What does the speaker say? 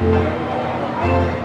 Música